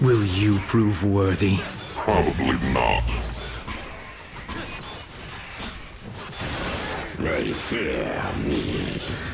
Will you prove worthy? Probably not. They fear me.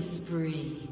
Spree.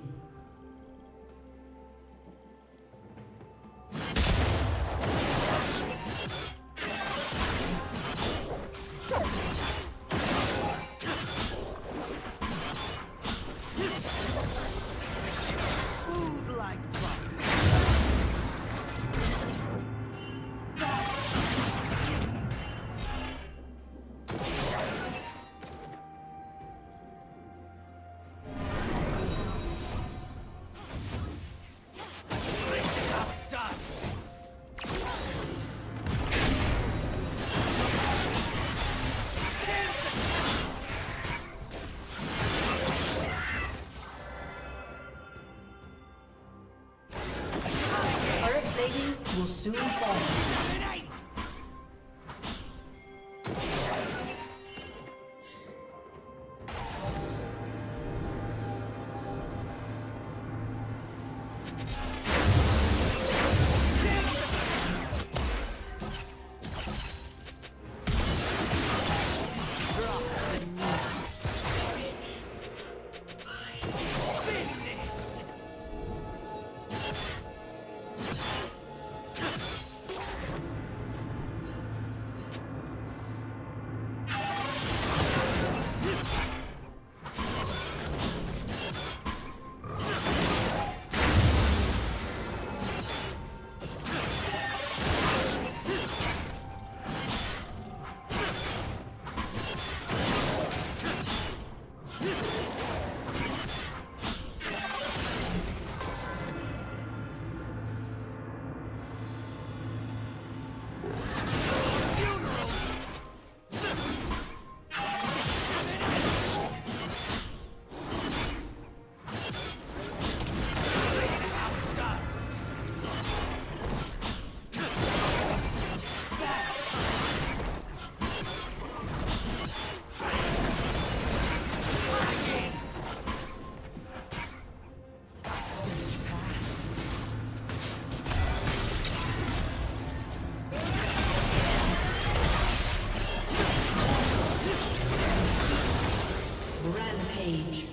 Rampage.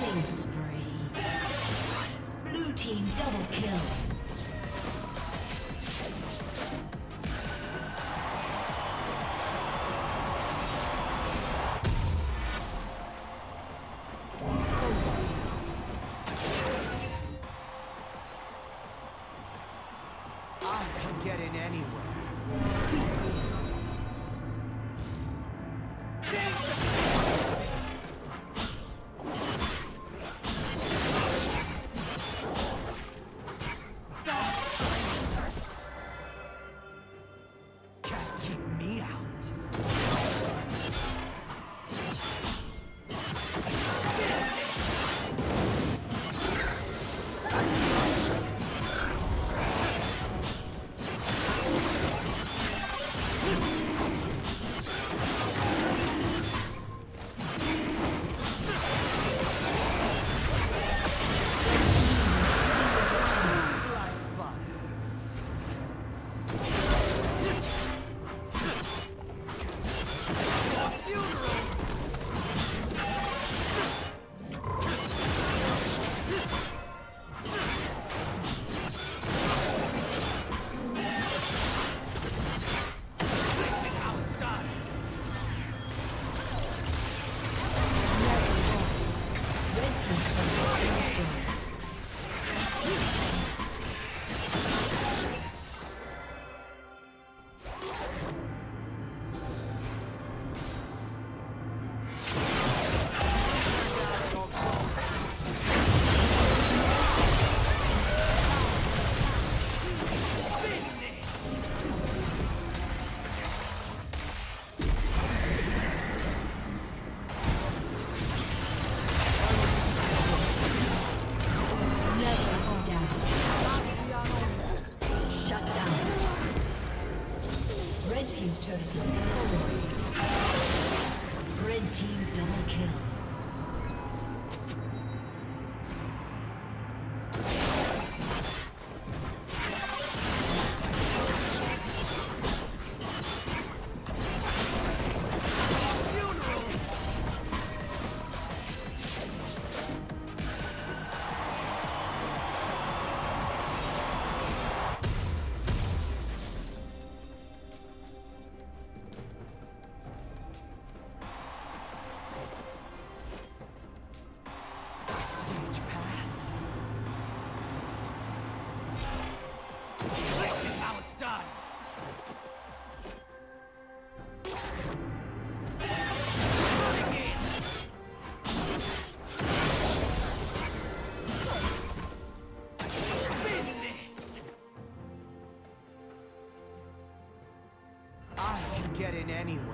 Killing spree. Blue team double kill. Get in anywhere.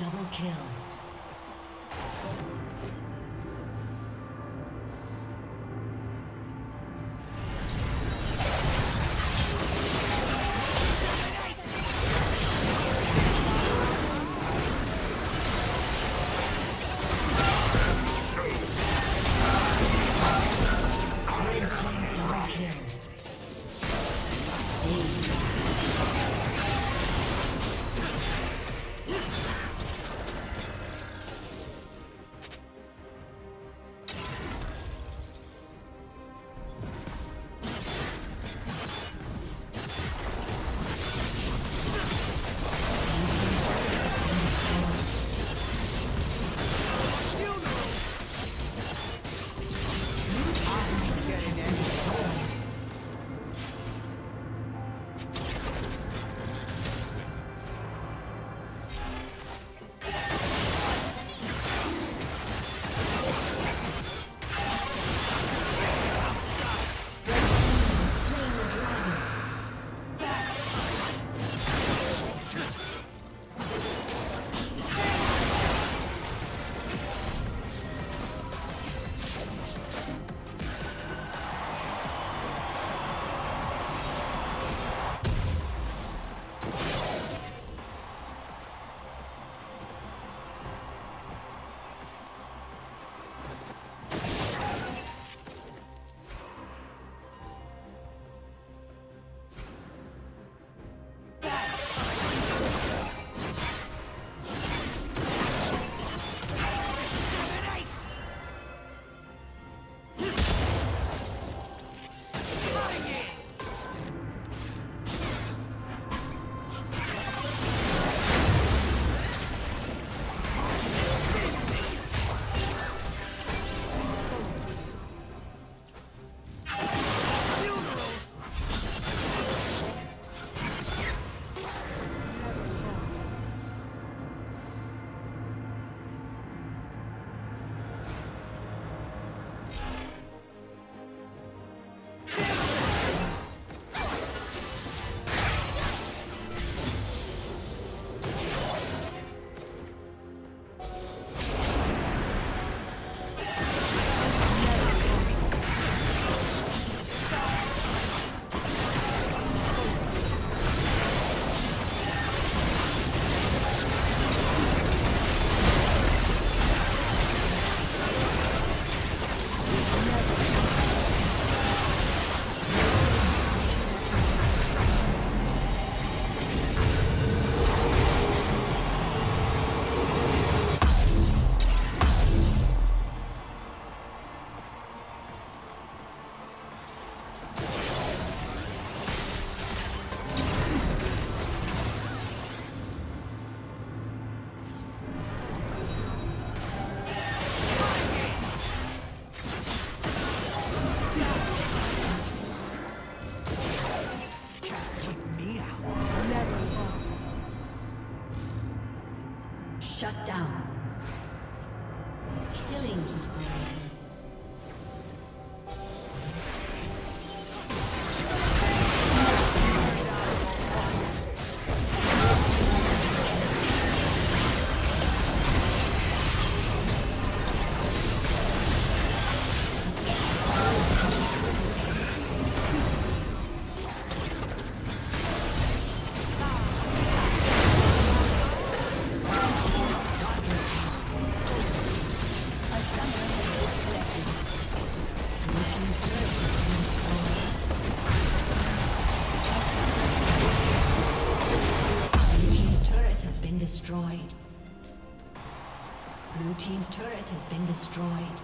Double kill. Destroyed.